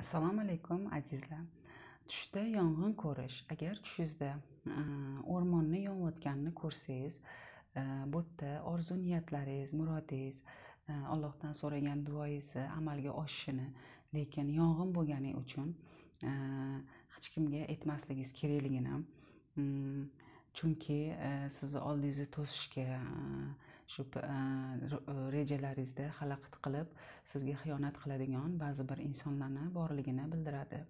assalomu alaykum azizlar. Tushda yong'in ko'rish. Agar tushingizda e, o'rmonni yonayotganini ko'rsangiz e, bu yerda orzu niyatlaringiz murodingiz e, allohdan so'ragan duoyingizni amalga oshishini lekin yong'in bo'lgani uchun hech kimga aytmasligingiz kerakligini mm, chunki sizni oldingizni to'sishga shu e, rejalaringizda xalaqit qilib sizga xiyonat qiladigan ba'zi bir insonlarni borligini bildiradi.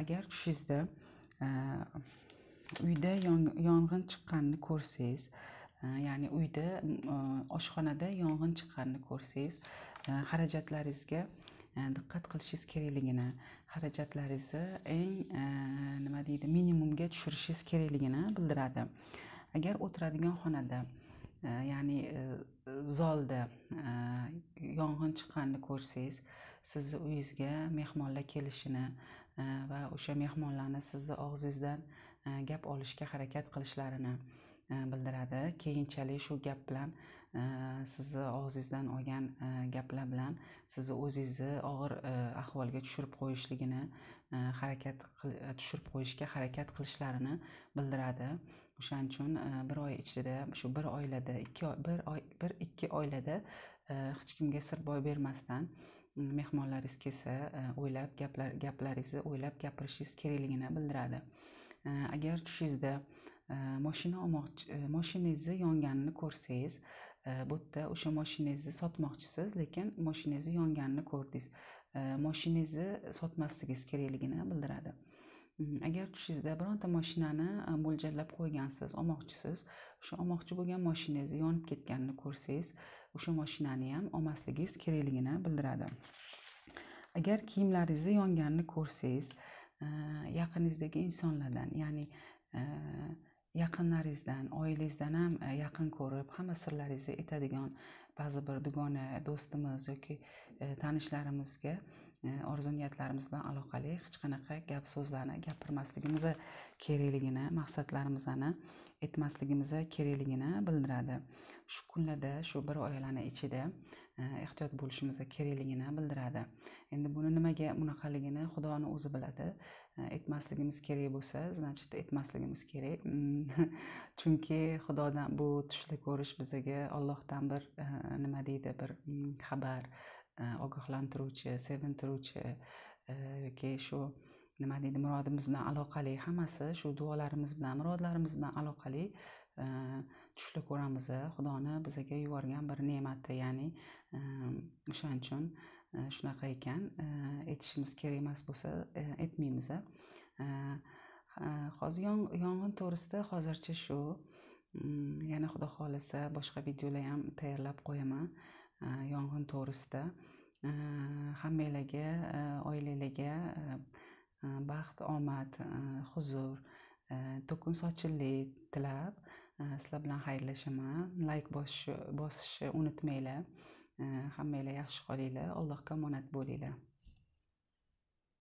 Agar tushingizda uyda yong'in chiqqanini ko'rsangiz ya'ni uyda e, oshxonada yong'in chiqqanini ko'rsangiz xarajatlaringizga diqqat qilishingiz kerakligini xarajatlaringizni eng nima deydi minimumga tushirishingiz kerakligini bildiradi. Agar o'tiradigan xonada ya'ni e, zalda e, yong'in chiqqanini ko'rsangiz sizni uyingizga mehmonlar kelishini e, va o'sha mehmonlarni sizni og'zingizdan gap olishga harakat qilishlarini bildiradi. Keyinchalik shu gap bilan Э, sizni og'zingizdan olgan e, gaplar bilan sizni o'zingizni og'ir e, ahvolga tushirib qo'yishligini e, harakat tushirib qo'yishga harakat qilishlarini bildiradi. O'shaning uchun bir oy ichida shu bir oilada ikki bir oy bir ikki oilada hech kimga sir boy bermasdan mehmonlaringiz kelsa o'ylab gaplar gaplaringizni o'ylab gapirishingiz kerakligini bildiradi. Agar tushingizda moshina olmoqchi moshinangizni yonganini ko'rsangiz bu yerda o'sha moshinangizni sotmoqchisiz lekin moshinangizni yonganini ko'rdingiz. Moshinangizni sotmasligingiz kerakligini bildiradi. Hm, agar tushingizda bironta moshinani e, mo'ljallab qo'ygansiz olmoqchisiz o'sha olmoqchi bo'lgan moshinangizni yonib ketganini ko'rsangiz o'sha moshinani ham olmasligingiz kerakligini bildiradi. Agar kiyimlaringizni yonganini ko'rsangiz e, yaqiningizdagi insonlardan ya'ni yaqinlaringizdan oilangizdan ham e, yaqin ko'rib hamma sirlaringizni aytadigan ba'zi bir dugona do'stimiz yoki e, tanishlarimizga e, orzu niyatlarimiz bilan aloqali hech qanaqa gap so'zlarni gapirmasligimiz kerakligini maqsadlarimizni aytmasligimiz kerakligini bildiradi. Shu kunlarda shu bir oilani ichida Э, ehtiyot bo'lishimiz kerakligini bildiradi. Endi buni nimaga bunaqaligini xudoni o'zi biladi. Э, aytmasligimiz kerak bo'lsa значит aytmasligimiz kerak. Chunki xudodan bu tushni ko'rish bizaga ollohdan bir э, nima deydi bir xabar ogohlantiruvchi sevintiruvchi yoki shu nima deydi murodimiz bilan aloqali hammasi shu duolarimiz bilan murodlarimiz bilan aloqali e, tushlik ko'ramiz xudoni bizaga yuborgan bir ne'mati ya'ni e, o'shaning uchun e, shunaqa ekan. Aytishimiz kerak emas bo'lsa aytmaymiz hozir yong'in to'g'risida hozircha shu mm, yana xudo xohlasa boshqa videolar ham tayyorlab qo'yaman yong'in to'g'risida. Hammanglarga oilanglarga baxt omad huzur to'kin sochinlik tilab sizlar bilan xayrlashaman layk bosishni bosishni unutmanglar hammanglar yaxshi qolinglar allohga omonat bo'linglar